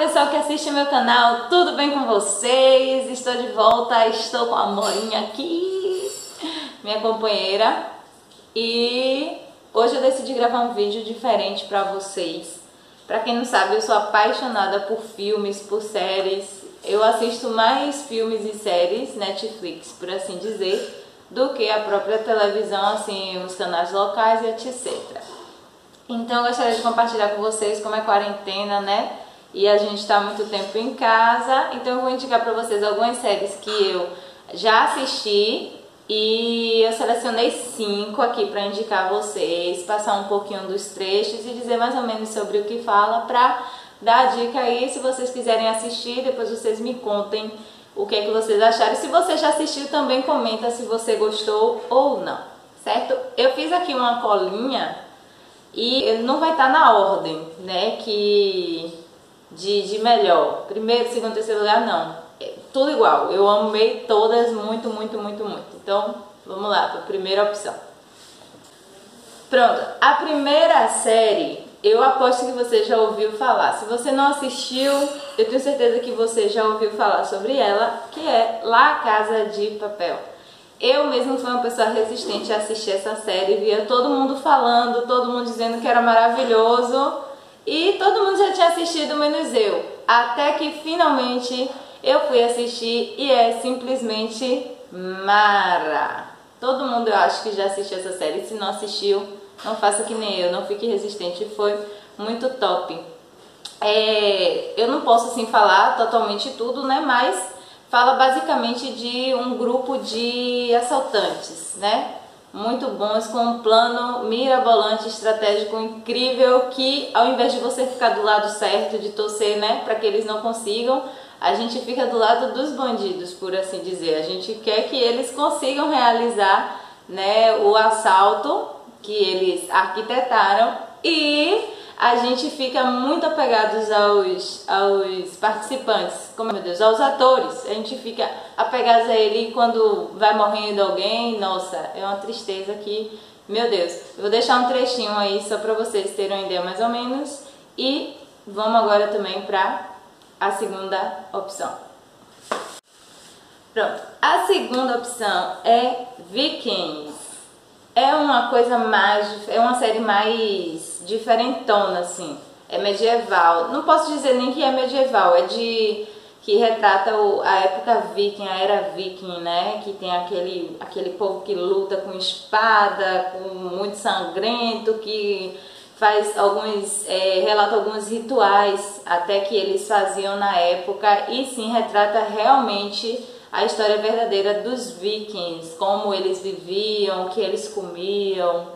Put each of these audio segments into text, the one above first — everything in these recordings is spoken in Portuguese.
pessoal que assiste meu canal, tudo bem com vocês? Estou de volta, estou com a Morinha aqui, minha companheira. E hoje eu decidi gravar um vídeo diferente para vocês. Para quem não sabe, eu sou apaixonada por filmes, por séries. Eu assisto mais filmes e séries Netflix, por assim dizer, do que a própria televisão, assim, os canais locais e etc. Então eu gostaria de compartilhar com vocês como é quarentena, né? E a gente está muito tempo em casa, então eu vou indicar para vocês algumas séries que eu já assisti e eu selecionei cinco aqui para indicar a vocês, passar um pouquinho dos trechos e dizer mais ou menos sobre o que fala para dar a dica aí, se vocês quiserem assistir, depois vocês me contem o que é que vocês acharam. Se você já assistiu, também comenta se você gostou ou não, certo? Eu fiz aqui uma colinha e não vai estar tá na ordem, né, que de, de melhor. Primeiro, segundo, terceiro lugar, não. É tudo igual. Eu amei todas muito, muito, muito, muito. Então, vamos lá para a primeira opção. Pronto. A primeira série, eu aposto que você já ouviu falar. Se você não assistiu, eu tenho certeza que você já ouviu falar sobre ela, que é La Casa de Papel. Eu mesmo fui uma pessoa resistente a assistir essa série, via todo mundo falando, todo mundo dizendo que era maravilhoso. E todo mundo já tinha assistido, menos eu. Até que finalmente eu fui assistir e é simplesmente mara. Todo mundo eu acho que já assistiu essa série. Se não assistiu, não faça que nem eu, não fique resistente. Foi muito top. É, eu não posso assim falar totalmente tudo, né? Mas fala basicamente de um grupo de assaltantes, né? Muito bons com um plano mirabolante, estratégico incrível que ao invés de você ficar do lado certo de torcer, né, para que eles não consigam, a gente fica do lado dos bandidos, por assim dizer. A gente quer que eles consigam realizar, né, o assalto que eles arquitetaram e a gente fica muito apegados aos, aos participantes, como meu Deus, aos atores. A gente fica apegados a ele quando vai morrendo alguém, nossa, é uma tristeza que, meu Deus. Eu vou deixar um trechinho aí só para vocês terem uma ideia mais ou menos e vamos agora também para a segunda opção. Pronto, a segunda opção é Vikings é uma coisa mais. É uma série mais diferentona, assim. É medieval. Não posso dizer nem que é medieval, é de. que retrata o, a época viking, a era viking, né? Que tem aquele, aquele povo que luta com espada, com muito sangrento, que faz alguns. É, relata alguns rituais até que eles faziam na época e sim retrata realmente a história verdadeira dos vikings, como eles viviam, o que eles comiam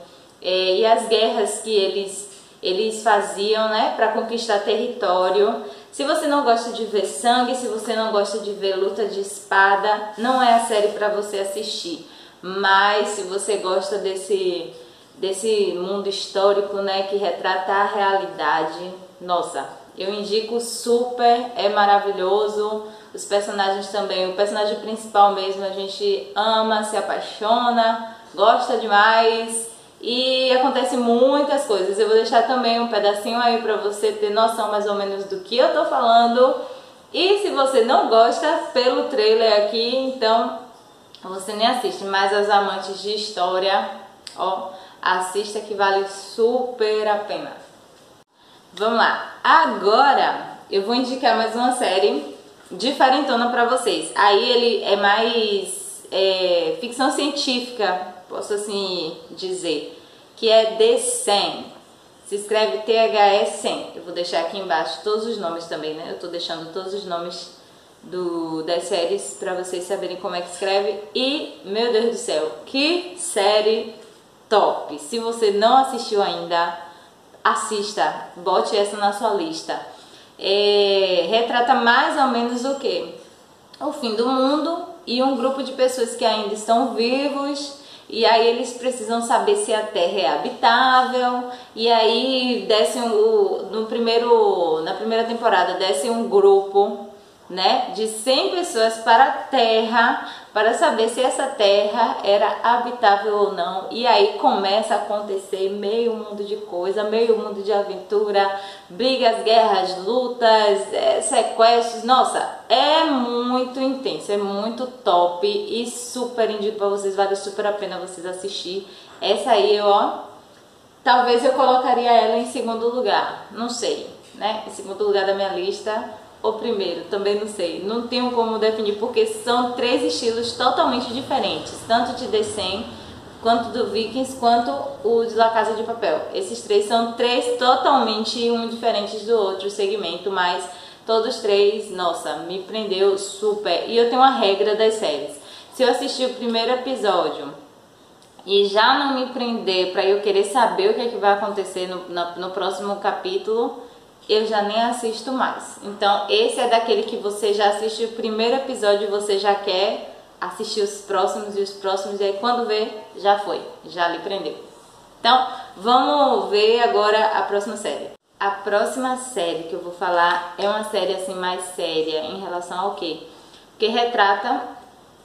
é, e as guerras que eles, eles faziam né, para conquistar território. Se você não gosta de ver sangue, se você não gosta de ver luta de espada, não é a série para você assistir. Mas se você gosta desse, desse mundo histórico né, que retrata a realidade, nossa, eu indico super, é maravilhoso. Os personagens também, o personagem principal mesmo, a gente ama, se apaixona, gosta demais e acontece muitas coisas. Eu vou deixar também um pedacinho aí para você ter noção mais ou menos do que eu tô falando. E se você não gosta pelo trailer aqui, então você nem assiste, mas as amantes de história, ó, assista que vale super a pena. Vamos lá. Agora eu vou indicar mais uma série diferentona para vocês. Aí ele é mais é, ficção científica, posso assim dizer, que é The 100. Se escreve THE 100. Eu vou deixar aqui embaixo todos os nomes também, né? Eu tô deixando todos os nomes do, das séries para vocês saberem como é que escreve. E, meu Deus do céu, que série top! Se você não assistiu ainda, assista, bote essa na sua lista é, retrata mais ou menos o que? O fim do mundo e um grupo de pessoas que ainda estão vivos e aí eles precisam saber se a Terra é habitável e aí desce um, no primeiro na primeira temporada desce um grupo né, de 100 pessoas para a Terra para saber se essa Terra era habitável ou não. E aí começa a acontecer meio mundo de coisa, meio mundo de aventura, brigas, guerras, lutas, é, sequestros. Nossa, é muito intenso, é muito top e super indico para vocês, vale super a pena vocês assistir. Essa aí, ó, talvez eu colocaria ela em segundo lugar, não sei, né? Em segundo lugar da minha lista o primeiro, também não sei. Não tenho como definir, porque são três estilos totalmente diferentes, tanto de 100, quanto do Vikings, quanto o de La Casa de Papel. Esses três são três totalmente um diferentes do outro segmento, mas todos três, nossa, me prendeu super. E eu tenho uma regra das séries. Se eu assistir o primeiro episódio e já não me prender para eu querer saber o que, é que vai acontecer no, no, no próximo capítulo, eu já nem assisto mais. Então, esse é daquele que você já assiste o primeiro episódio e você já quer assistir os próximos e os próximos, e aí quando vê, já foi, já lhe prendeu. Então, vamos ver agora a próxima série. A próxima série que eu vou falar é uma série assim mais séria em relação ao quê? Que retrata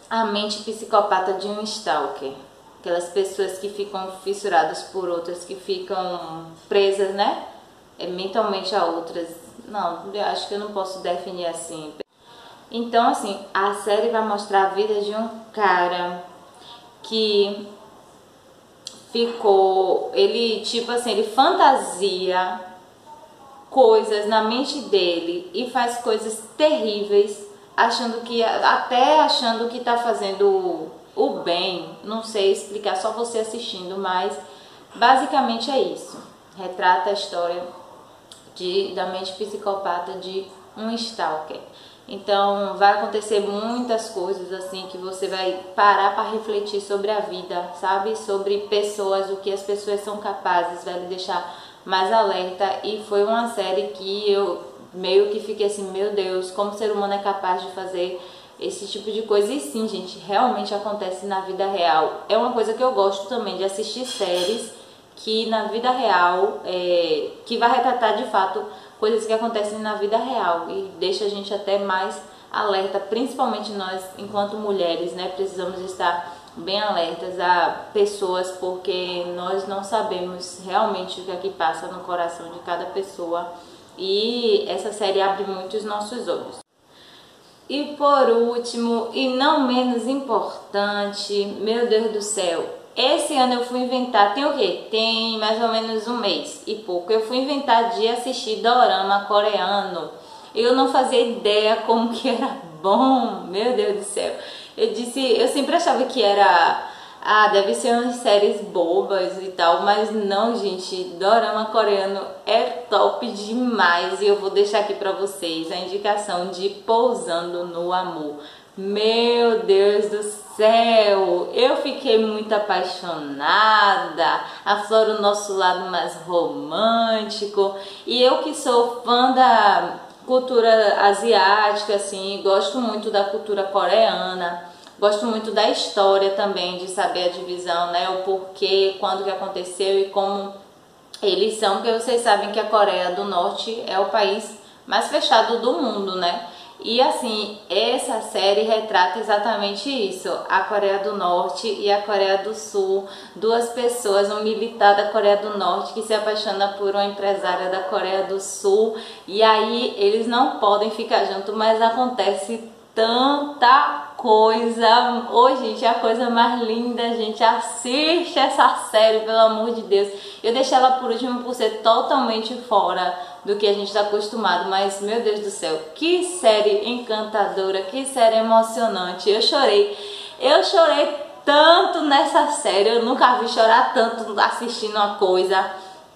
a mente psicopata de um stalker. Aquelas pessoas que ficam fissuradas por outras, que ficam presas, né? É, mentalmente a outras. Não, eu acho que eu não posso definir assim. Então, assim, a série vai mostrar a vida de um cara que ficou, ele tipo assim, ele fantasia coisas na mente dele e faz coisas terríveis, achando que até achando que tá fazendo o bem, não sei explicar, só você assistindo, mas basicamente é isso. Retrata a história de, da mente psicopata de um stalker. Então, vai acontecer muitas coisas assim que você vai parar para refletir sobre a vida, sabe? Sobre pessoas, o que as pessoas são capazes, vai lhe deixar mais alerta. E foi uma série que eu meio que fiquei assim, meu Deus, como o ser humano é capaz de fazer esse tipo de coisa. E sim, gente, realmente acontece na vida real. É uma coisa que eu gosto também de assistir séries que na vida real, é, que vai retratar de fato coisas que acontecem na vida real e deixa a gente até mais alerta, principalmente nós, enquanto mulheres, né, precisamos estar bem alertas a pessoas porque nós não sabemos realmente o que é que passa no coração de cada pessoa e essa série abre muito os nossos olhos. E por último, e não menos importante, meu Deus do céu, esse ano eu fui inventar, tem o quê? Tem mais ou menos um mês e pouco. Eu fui inventar de assistir dorama coreano. Eu não fazia ideia como que era bom, meu Deus do céu. Eu disse, eu sempre achava que era, ah, deve ser umas séries bobas e tal, mas não, gente, dorama coreano é top demais e eu vou deixar aqui pra vocês a indicação de Pousando no Amor. Meu Deus do céu, eu fiquei muito apaixonada, aflora o nosso lado mais romântico. E eu que sou fã da cultura asiática, assim, gosto muito da cultura coreana, gosto muito da história também, de saber a divisão, né, o porquê, quando que aconteceu e como eles são, porque vocês sabem que a Coreia do Norte é o país mais fechado do mundo, né? E assim, essa série retrata exatamente isso: a Coreia do Norte e a Coreia do Sul, duas pessoas, um militar da Coreia do Norte que se apaixona por uma empresária da Coreia do Sul, e aí eles não podem ficar juntos, mas acontece tanta coisa. Oi, gente, é a coisa mais linda, gente. Assiste essa série, pelo amor de Deus. Eu deixei ela por último por ser totalmente fora do que a gente está acostumado, mas meu Deus do céu, que série encantadora, que série emocionante. Eu chorei. Eu chorei tanto nessa série. Eu nunca vi chorar tanto assistindo uma coisa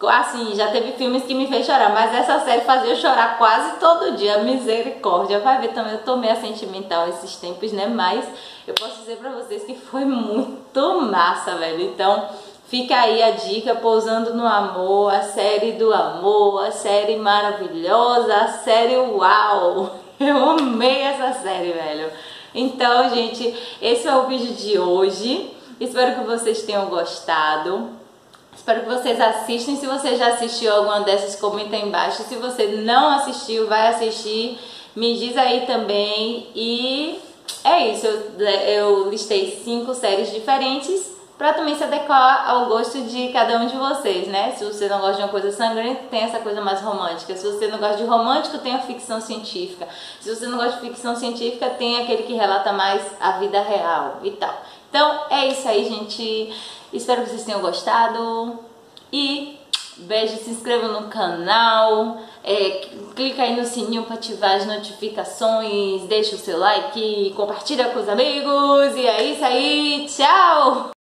assim, já teve filmes que me fez chorar, mas essa série fazia eu chorar quase todo dia, misericórdia. Vai ver também, eu tô meio sentimental esses tempos, né? Mas eu posso dizer pra vocês que foi muito massa, velho. Então, fica aí a dica, Pousando no Amor, a série do amor, a série maravilhosa, a série uau! Eu amei essa série, velho. Então, gente, esse é o vídeo de hoje. Espero que vocês tenham gostado. Espero que vocês assistam. Se você já assistiu alguma dessas, comenta aí embaixo. Se você não assistiu, vai assistir. Me diz aí também e é isso, eu, eu listei cinco séries diferentes para também se adequar ao gosto de cada um de vocês, né? Se você não gosta de uma coisa sangrenta, tem essa coisa mais romântica. Se você não gosta de romântico, tem a ficção científica. Se você não gosta de ficção científica, tem aquele que relata mais a vida real e tal. Então é isso aí, gente. Espero que vocês tenham gostado e beijo, se inscreva no canal, é, clica aí no sininho para ativar as notificações, deixa o seu like, compartilha com os amigos e é isso aí, tchau!